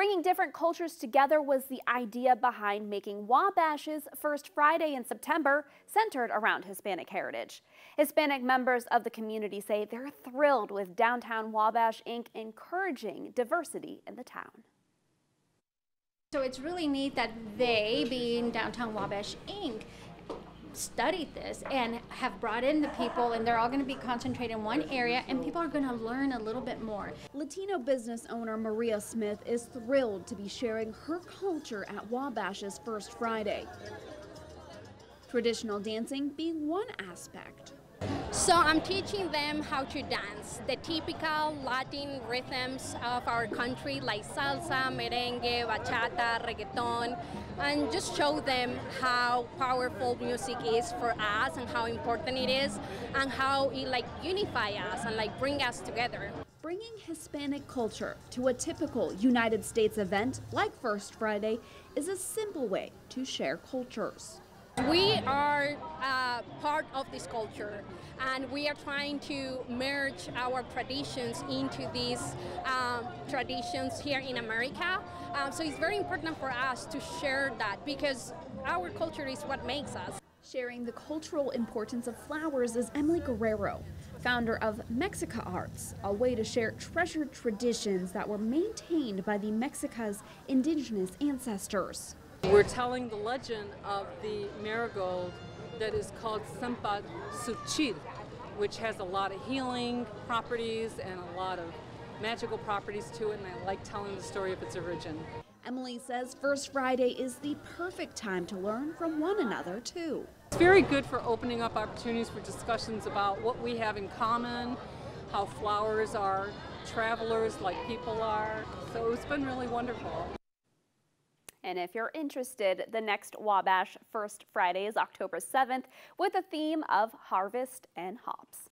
Bringing different cultures together was the idea behind making Wabash's first Friday in September, centered around Hispanic heritage. Hispanic members of the community say they're thrilled with Downtown Wabash Inc. encouraging diversity in the town. So it's really neat that they, being Downtown Wabash Inc., studied this and have brought in the people and they're all going to be concentrated in one area and people are going to learn a little bit more. Latino business owner Maria Smith is thrilled to be sharing her culture at Wabash's First Friday. Traditional dancing being one aspect. So I'm teaching them how to dance, the typical Latin rhythms of our country like salsa, merengue, bachata, reggaeton, and just show them how powerful music is for us and how important it is and how it like unify us and like bring us together. Bringing Hispanic culture to a typical United States event like First Friday is a simple way to share cultures. We are uh, part of this culture and we are trying to merge our traditions into these um, traditions here in America. Um, so it's very important for us to share that because our culture is what makes us. Sharing the cultural importance of flowers is Emily Guerrero, founder of Mexica Arts, a way to share treasured traditions that were maintained by the Mexica's indigenous ancestors. We're telling the legend of the marigold that is called Cempasúchil, which has a lot of healing properties and a lot of magical properties to it, and I like telling the story of its origin. Emily says First Friday is the perfect time to learn from one another, too. It's very good for opening up opportunities for discussions about what we have in common, how flowers are travelers like people are. So it's been really wonderful. And if you're interested, the next Wabash First Friday is October 7th with a theme of harvest and hops.